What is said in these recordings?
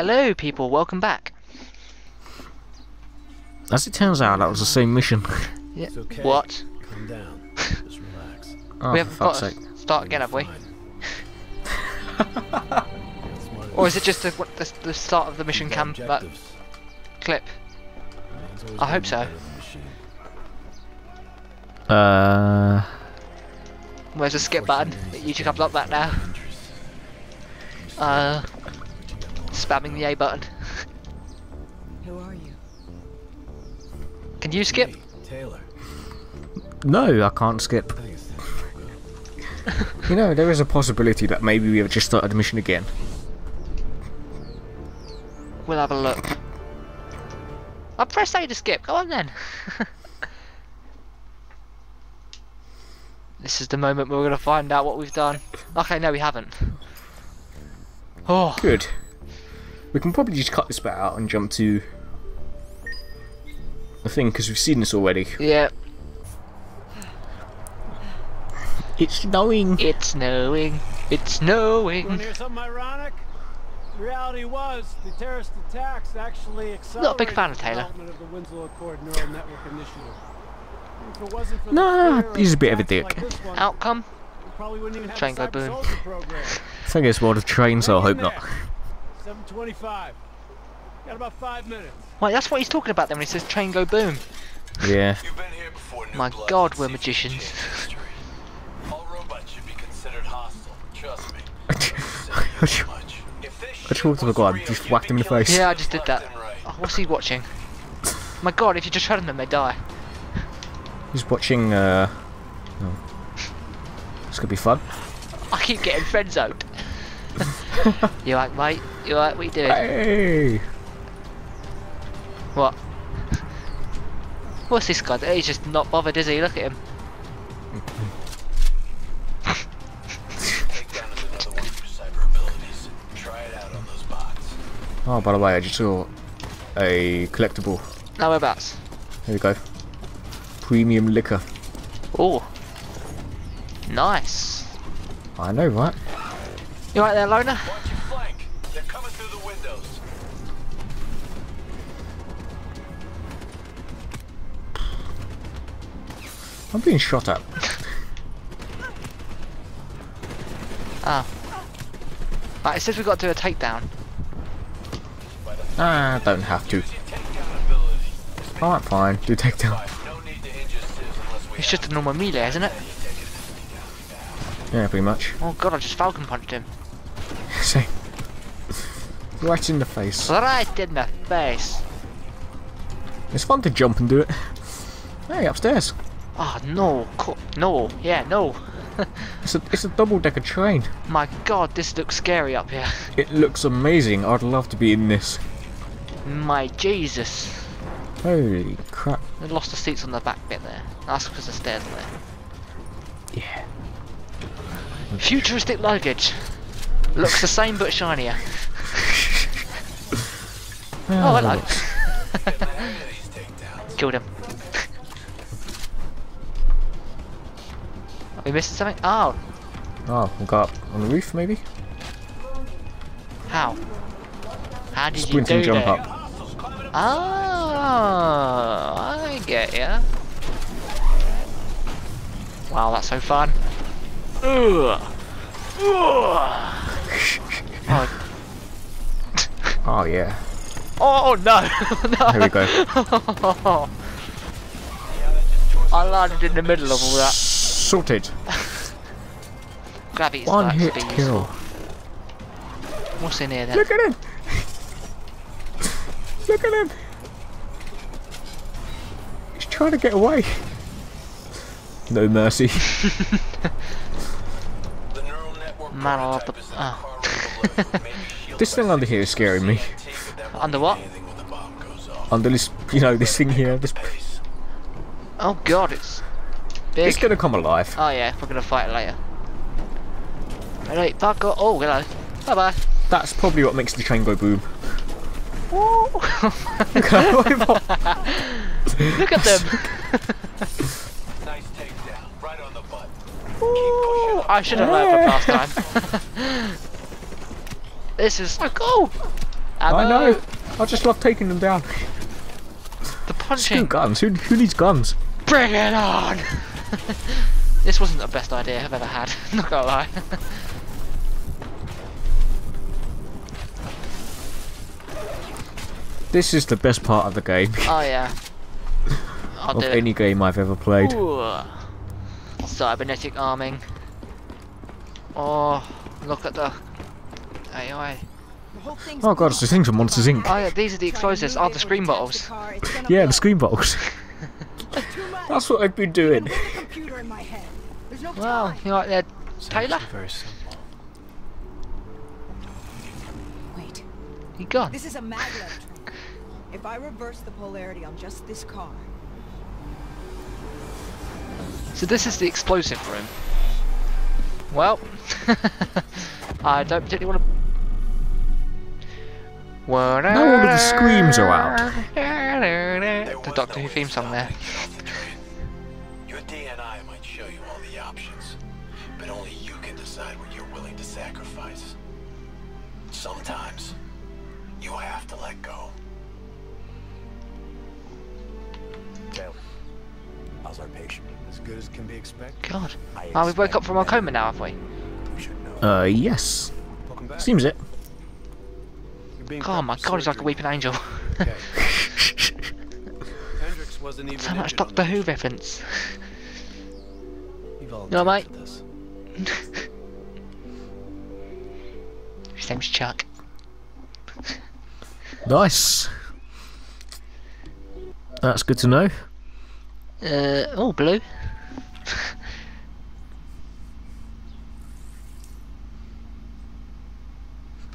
Hello, people. Welcome back. As it turns out, that was the same mission. Yeah. Okay. What? Calm down. Just relax. Oh, we haven't got fuck's to start again, have we? Or is it just the, what- the, the start of the mission We've cam that clip? I hope so. better than the machine. Uh, Where's the skip button? You should unlock that now. Uh, spamming the A button. Who are you? Can you skip? Hey, Taylor. no, I can't skip. I think it's You know, there is a possibility that maybe we have just started the mission again. We'll have a look. I pressed A to skip. Go on then. this is the moment we're gonna find out what we've done. Okay, no, we haven't. Oh, Good. We can probably just cut this bit out and jump to the thing because we've seen this already. yeah. It's snowing. It's snowing. It's You snowing. want to hear something ironic? The reality was the terrorist attacks actually accelerated Not a big fan of Taylor. development of the Winslow Accord Neural Network Initiative. If it wasn't for Nah, fear he's a bit of a dick. like this one, Outcome? we probably wouldn't even have Train a go boom. Soldier program. Thing is, well, the train, so I hope in not. There. 725. Got about five minutes. Wait, that's what he's talking about then when he says train go boom. Yeah. You've been here before. New My blood God, we're magicians. All robots should be considered hostile. Trust me. I've said it much. If this I shit talked to the was guy, just whacked him in the face. Yeah, I just did that. left and right. Oh, what's he watching? My god, if you just shut them, they die. He's watching, uh... Oh. It's gonna be fun. I keep getting friend zoned. you like, mate? You like, we doing? Hey! What? What's this guy? He's just not bothered, is he? Look at him. Take down another one of your cyber abilities. Try it out on those bots. Oh, by the way, I just saw a collectible. No, whereabouts? Here we go. Premium liquor. Oh. Nice. I know, right? You right there, Lona? Watch your flank. They're coming through the windows. I'm being shot at. Ah. Right, it says we've got to do a takedown. Ah, don't have to. Use your. Alright, fine. Do takedown. Five. No need to injure Sis unless we It's just a normal melee, isn't it? Yeah, pretty much. Oh god, I just falcon punched him. Right in the face. Right in the face. It's fun to jump and do it. Hey, upstairs. Oh no, no, yeah, no. It's a it's a double decker train. My god, this looks scary up here. It looks amazing. I'd love to be in this. My Jesus. Holy crap. We lost the seats on the back bit there. That's because the stairs are there. Yeah. Futuristic luggage. Looks the same but shinier. Oh, hello. Killed him. Are we missing something? Ah. Ah, oh, Oh, we'll go up on the roof maybe? how? How did Sprint you and do jump that? up. Oh, I get ya. Wow, that's so fun. Ugh. Ugh. Oh, Oh yeah. Oh, oh no! no! Here we go. I landed in the middle of all that. Sorted. Gravity's One not hit kill. What's in here then? Look at him! Look at him! He's trying to get away. No mercy. The neural network Man, I love the- prototype is an oh. uncarvable limb, maybe shield This thing under here is scaring me. TNT, but that won't Under what? anything when the bomb goes off. Under this, you know, this thing here. This, Oh god, it's big. it's gonna come alive. Oh yeah, we're gonna fight it later. Right, fuck off. Oh, hello. Bye bye. That's probably what makes the train go boom. Look at them. Nice takedown. Right on the butt. Ooh, I should have learned from last time. this is so cool. I Ammo. know. I just love taking them down. The Screw punching. guns. Who, who needs guns? Bring it on! this wasn't the best idea I've ever had, not gonna lie. This is the best part of the game. oh yeah. I'll of any game I've ever played. Ooh. Cybernetic arming. Oh, look at the AI. The whole Oh god, it's the thing from Monsters Inc. Oh yeah, these are the explosives. Oh, the screen bottles. Yeah, the screen bottles. That's what I've been doing. computer in my head. Well, time. you like that, It's Taylor? actually very simple. Wait, You gone? this is a maglev train. If I reverse the polarity on just this car, So this is the explosive room. Well, I don't particularly want to. Now all of the screams are out. There The Doctor Who way theme song there. stopping you off the. Your DNI might show you all the options, but only you can decide what you're willing to sacrifice. Sometimes, you have to let go. Taylor, how's our patient? As good as can be expected. God. I Oh, we woke up from our coma now, have we? We. Uh, yes. Seems it. You're being Oh my god, he's like a weeping angel. Okay. Hendrix wasn't even so much Doctor Who reference. He You know, volunteered mate? this. His name's Chuck. Nice. That's good to know. Uh, oh, blue.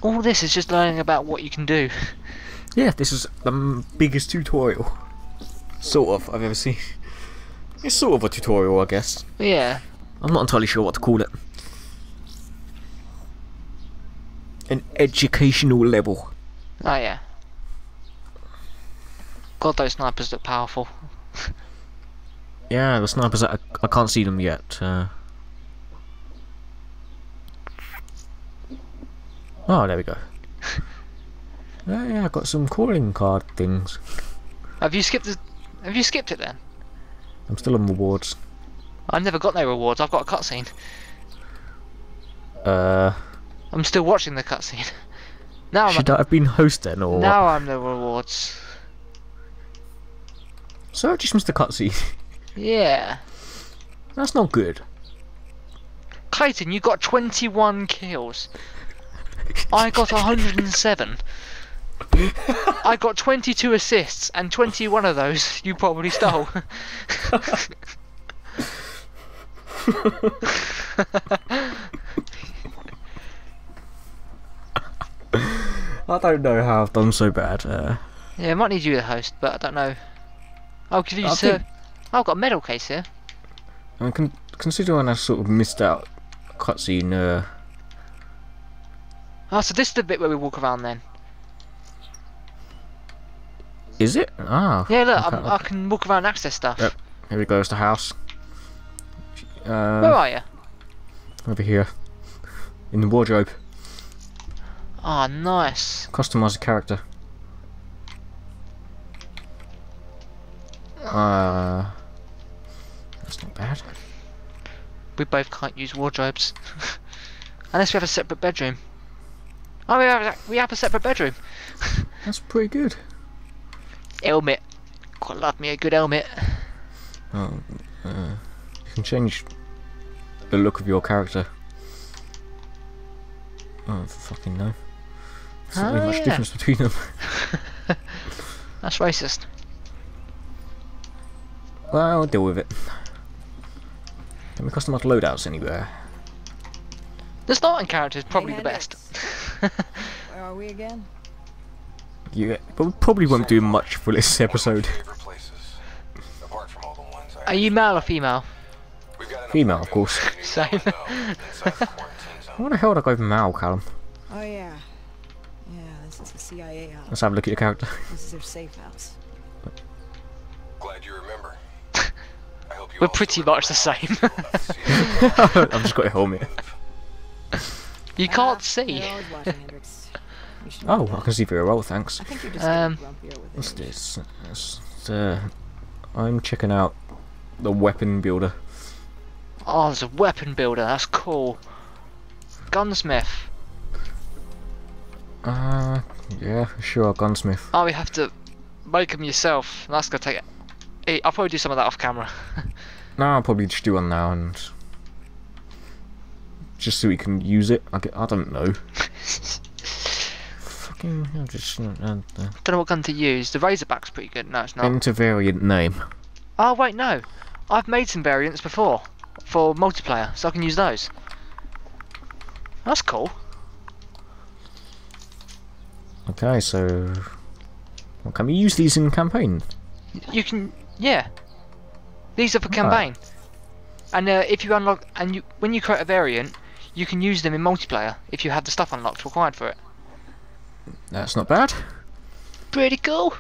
All this is just learning about what you can do. Yeah, this is the biggest tutorial. Sort of, I've ever seen. It's sort of a tutorial, I guess. Yeah. I'm not entirely sure what to call it. An educational level. Oh yeah. God, those snipers look powerful. Yeah, the snipers, I, I can't see them yet. Uh... Oh, there we go. Yeah, yeah, I got some calling card things. Have you skipped the? Have you skipped it then? I'm still on rewards. I've never got no rewards. I've got a cutscene. Uh, I'm still watching the cutscene. Now I'm. should I have been host then, or now I'm the rewards. So I just missed the cutscene. Yeah. That's not good. Clayton, you got 21 kills. I got 107. I got 22 assists, and 21 of those you probably stole. I don't know how I've done so bad. Uh, yeah, I might need you to host, but I don't know. Oh, could you I serve? think- Oh, I've got a medal case here. and con- considering I sort of missed out cutscene, uh, Oh, so this is the bit where we walk around then. is it? Ah. Yeah, look, I'm, I can walk around and access stuff. Yep. Here we go, it's the house. Where Uh, are you? over here. In the wardrobe. Oh, nice. Customize the character. Uh, that's not bad. We both can't use wardrobes. Unless we have a separate bedroom. Oh, we have, a- we have a separate bedroom. That's pretty good. Helmet. Quite love me a good helmet. Oh, uh, you can change the look of your character. Oh, fucking no. There's not Oh, really much yeah. difference between them. That's racist. Well, I'll deal with it. Can we customize loadouts anywhere? The starting character is probably Hey, the best. Where are we again? Yeah, but we probably won't do much for this episode. Favorite places, apart from all the ones I Are you male or female? We've got enough Female, of course. Same. know inside the quarantine zone. Why the hell did I go with Mal, Callum? Oh yeah. Yeah, this is the CIA house. Let's have a look at your character. This is their safe house. Glad you remember. I hope you We're pretty much the same. I I've just got a helmet. You can't see. They're always watching, Hendrix. You should Oh, know I can see very well, thanks. I think you're just Um, getting grumpier with What's age. this? It's, uh, I'm checking out the weapon builder. Oh, there's a weapon builder. That's cool. Gunsmith. Uh, yeah, sure, gunsmith. Oh, we have to make them yourself. That's gonna take. Hey, I'll probably do some of that off camera. No, I'll probably just do one now and just so we can use it. I, I don't know. Fucking, I'm just uh, uh, Don't know what gun to use. The Razorback's pretty good. No, it's not. enter variant name. Oh wait, no. I've made some variants before for multiplayer, so I can use those. That's cool. Okay, so well, can we use these in campaign? You can, yeah. These are for Right. campaign. And uh, if you unlock, and you when you create a variant, you can use them in multiplayer if you have the stuff unlocked required for it. That's not bad. Pretty cool.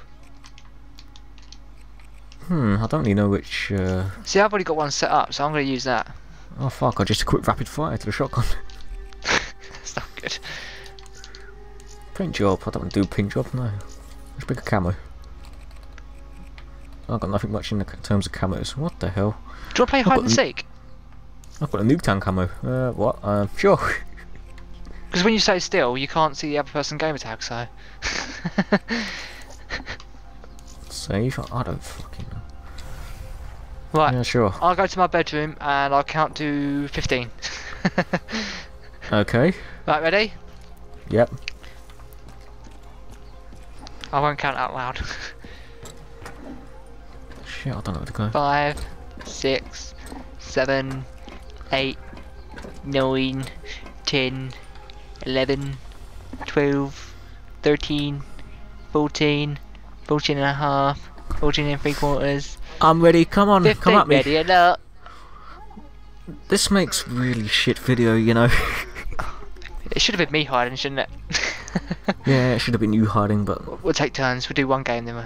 Hmm, I don't really know which. Uh... See, I've already got one set up, so I'm going to use that. Oh fuck! I just equipped rapid fire to the shotgun. That's not good. Paint job. I don't want to do paint job. No. Let's pick a camo. I've got nothing much in the terms of camos. What the hell? Do you want to play hide and seek? I've got a Nuketown camo. Uh, what? Uh, sure. Because when you stay still, you can't see the other person game attack, so. Save? I don't fucking know. right, Yeah, sure. I'll go to my bedroom and I'll count to 15. Okay. right, ready? Yep. I won't count out loud. Shit, I don't know where to go. Five, six, seven, eight, nine, ten, eleven, twelve, thirteen, fourteen, fourteen and a half, fourteen and three quarters, I'm ready. Come on, fifteen, come at me. ready and up. This makes really shit video, you know. It should have been me hiding, shouldn't it? yeah, it should have been you hiding, but we'll take turns. We'll do one game then. We'll...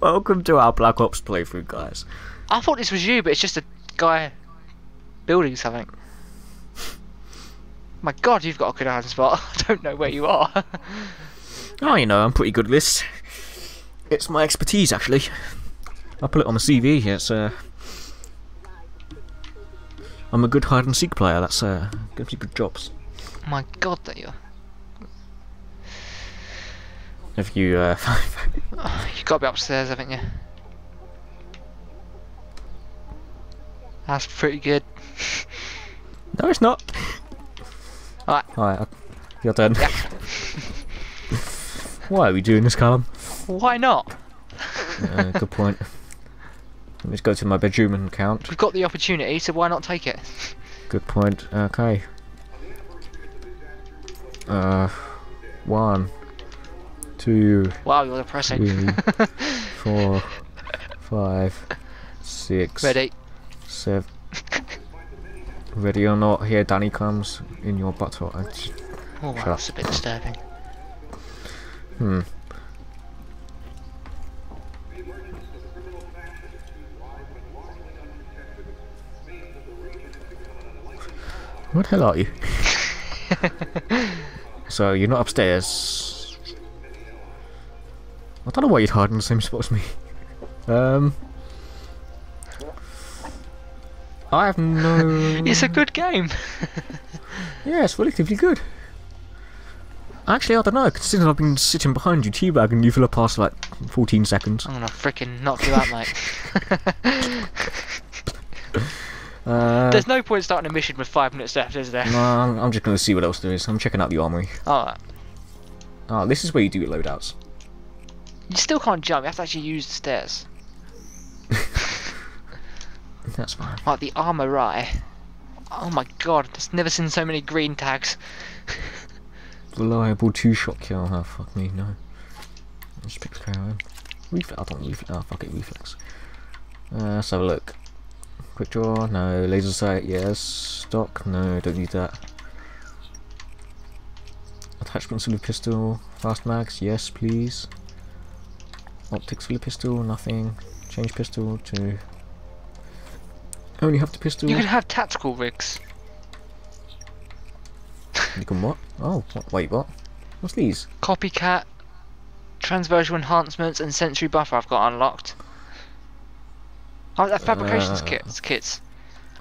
welcome to our Black Ops playthrough, guys. I thought this was you, but it's just a guy building something. My God, you've got a good hiding spot. I don't know where you are. Oh, you know, I'm pretty good at this. It's my expertise, actually. I put it on the CV. It's uh, I'm a good hide and seek player. That's uh, gives you good jobs. My God, that you. If you uh, You got to be upstairs, haven't you? That's pretty good. no, it's not. Alright. Alright, your turn. Yeah. Why are we doing this, Callum? Why not? Uh, good point. Let me just go to my bedroom and count. We've got the opportunity, so why not take it? Good point. Okay. Uh, one, two, Wow, you're depressing. Three. four, five, six, Ready? Ready or not, here Danny comes in your butthole. I just- Oh, wow, that's a bit disturbing. Hmm. What the hell are you? so you're not upstairs. I don't know why you'd hide in the same spot as me. Um. I have no. It's a good game. Yeah, it's relatively good. Actually, I don't know, considering I've been sitting behind you teabagging you for the past like 14 seconds. I'm gonna freaking knock you out, mate. Uh, There's no point starting a mission with five minutes left, is there? no, I'm, just going to see what else there is. I'm checking out the armory. Alright. Oh, this is where you do your loadouts. You still can't jump, you have to actually use the stairs. That's fine. Like the armor eye. Oh my god, I've never seen so many green tags. Reliable two-shot kill. Oh, fuck me, no. Let's pick the KOM. Reflex. I don't reflex. Oh, fuck it, reflex. Uh, let's have a look. Quick draw, no. Laser sight, yes. Stock, no, don't need that. Attachments for the pistol. Fast mags, yes, please. Optics for the pistol, nothing. Change pistol to. Only have the pistol. You can have tactical rigs. You can what? Oh, what, wait, what? What's these? Copycat, transversal enhancements, and sensory buffer I've got unlocked. Oh, they're fabrications Uh, kits. Kits.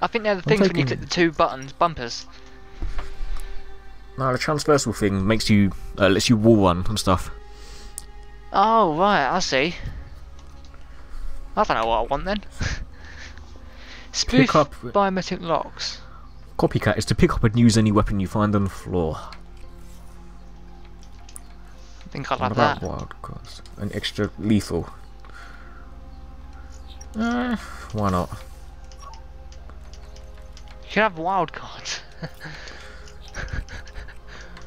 I think they're the I'm things when you taking- click the two buttons, bumpers. No, the transversal thing makes you, uh, lets you wall run and stuff. Oh right, I see. I don't know what I want then. Spoof Pick up- biometric locks. Copycat is to pick up and use any weapon you find on the floor. I think I What like that. wild cards? An extra lethal. Uh, why not? You can have wild cards.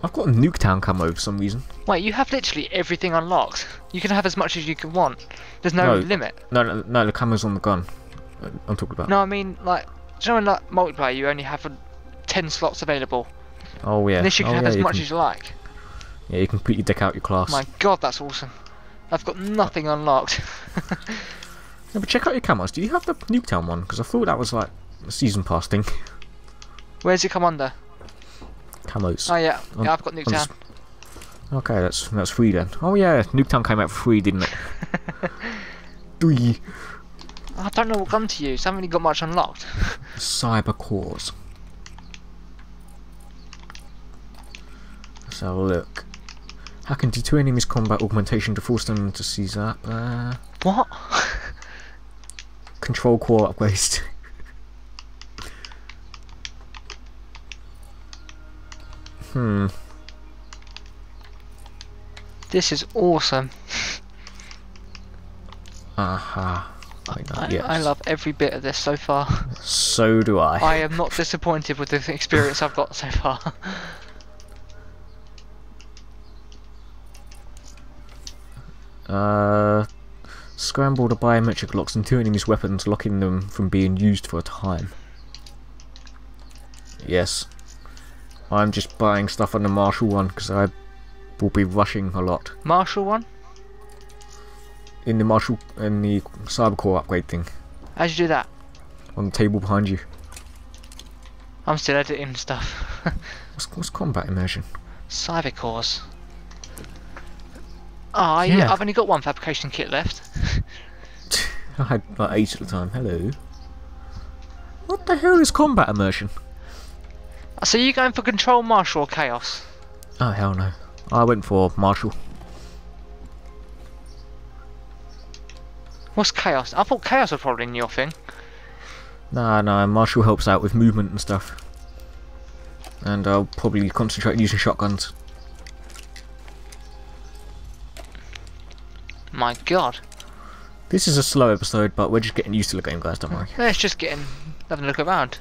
I've got a Nuketown camo for some reason. Wait, you have literally everything unlocked. You can have as much as you can want. There's no, No. limit. No, no, no, the camo's on the gun. I'm talking about. No, I mean like, do you know in like multiplayer you only have ten slots available. Oh yeah. And this you can oh, have yeah, as much can, as you like. Yeah, you can completely deck out your class. My God, that's awesome. I've got nothing unlocked. Yeah, but check out your camos. Do you have the Nuketown one? Because I thought that was like a season pass thing. Where's it come under? Camos. Oh yeah, yeah, I've got Nuketown. Okay, that's that's free then. Oh yeah, Nuketown came out for free, didn't it? Three I don't know what gun to use. I haven't really got much unlocked. cyber cores. Let's have a look. Hacking to two enemies' combat augmentation to force them to seize up. Uh, What? control core upgrades. hmm. this is awesome. Aha. I yes. I love every bit of this so far. So do I. I am not disappointed with the experience I've got so far. Uh, scramble the biometric locks and two enemies' weapons, locking them from being used for a time. Yes. I'm just buying stuff on the Martial one because I will be rushing a lot. Martial one? In the Martial, in the Cybercore upgrade thing, How'd you do that? on the table behind you. I'm still editing stuff. What's, what's combat immersion? Cyber cores. Ah, Yeah. yeah. I've only got one fabrication kit left. I had like eight at the time. Hello. What the hell is combat immersion? So you going for control, martial, or chaos? Oh hell no. I went for Martial. What's chaos? I thought chaos was probably in your thing. Nah, nah, Martial helps out with movement and stuff. And I'll probably concentrate on using shotguns. My God. This is a slow episode, but we're just getting used to the game, guys, don't worry. Let's just get in, having a look around.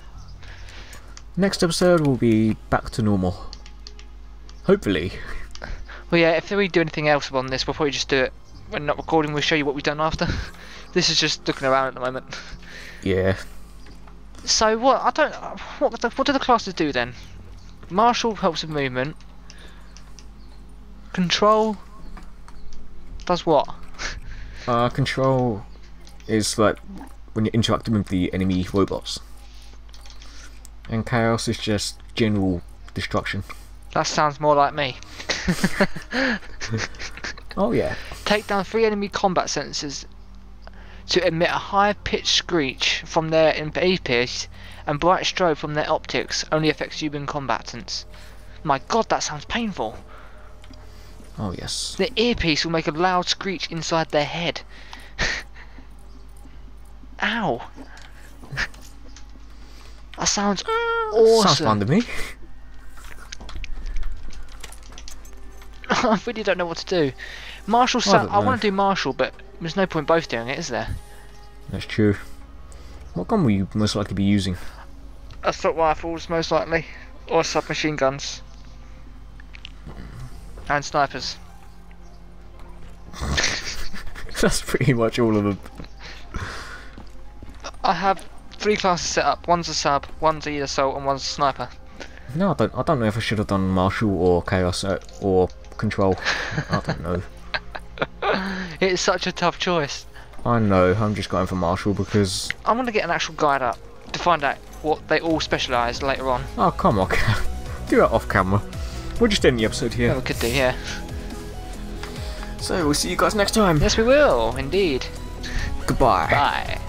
Next episode will be back to normal. Hopefully. Well, yeah. If we do anything else on this, we'll probably just do it when not recording. We'll show you what we've done after. this is just looking around at the moment. Yeah. So what? I don't. What? the- What do the classes do then? Martial helps with movement. Control does what? Uh, control is like when you're interacting with the enemy robots. And chaos is just general destruction. That sounds more like me. Oh yeah. Take down three enemy combat sensors to emit a high-pitched screech from their earpiece and bright strobe from their optics. Only affects human combatants. My God, that sounds painful. Oh yes. The earpiece will make a loud screech inside their head. Ow. That sounds awesome. Sounds fun to me. I really don't know what to do. Martial, I I, want to do Martial, but there's no point both doing it, is there? That's true. What gun will you most likely be using? Assault rifles, most likely, or submachine guns, and snipers. That's pretty much all of them. I have three classes set up. One's a sub, one's a assault, and one's a sniper. No, I don't. I don't know if I should have done martial or chaos uh, or control. I don't know. It's such a tough choice. I know, I'm just going for Martial because... I'm going to get an actual guide up to find out what they all specialise later on. Oh, come on, do that off camera. We'll just end the episode here. Yeah, we could do, yeah. So, we'll see you guys next time. Yes, we will, indeed. Goodbye. Bye.